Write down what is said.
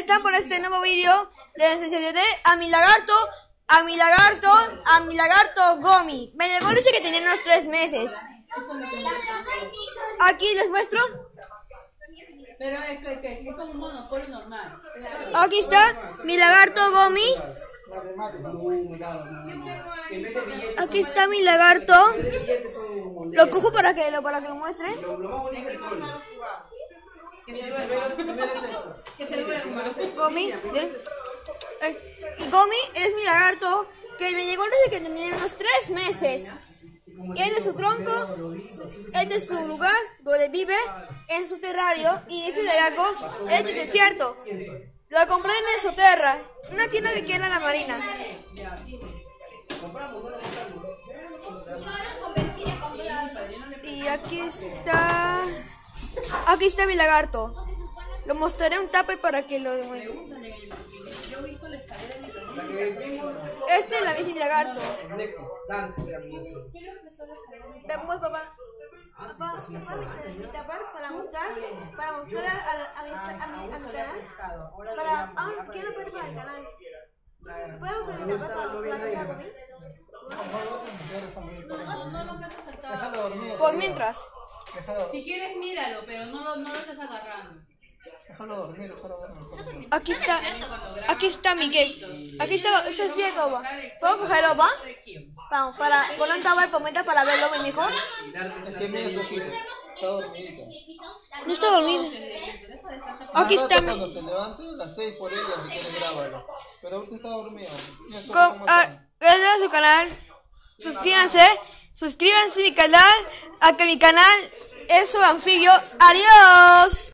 están por este nuevo vídeo de la sensación de a mi lagarto, a mi lagarto, a mi lagarto Gomi. Me llegó dice que tenía unos tres meses. Aquí les muestro. Pero es que, que- es como un monopolio normal. Aquí está mi lagarto Gomi. Aquí está mi lagarto. Lo cojo para que lo para que Gomi. Gomi es mi lagarto que me llegó desde que tenía unos tres meses. Es de su tronco, es de su lugar donde vive, en su terrario, y ese lagarto es del desierto. Lo compré en Esoterra, una tienda que queda en la marina. Y aquí está. Aquí está mi lagarto. Lo mostraré un tupper para que lo demuestre. Este es la bici lagarto. Es papá. Mi para mostrar, para mostrar a, a, a mi, a, mi, a mi canal. Para, ah, quiero ver para el canal. ¿Puedo poner mi tupper para mostrar hago bien? No. Por mientras. Déjalo, Si quieres, míralo, pero no lo, no lo estés agarrando. déjalo dormir, déjalo dormir. Aquí está, aquí está mi cake. Aquí está, esto es bien, papá. ¿Puedo cogerlo, papá? Vamos, para poner un por mientras para verlo mejor. Está dormidita. No está dormido. Aquí está rato mi... Cuando se levante, a las 6 por ella, si quieres grábalo. Pero ahorita está cómo ah. Gracias a su canal. Suscríbanse. Suscríbanse a mi canal. A que mi canal es anfibio. Adiós.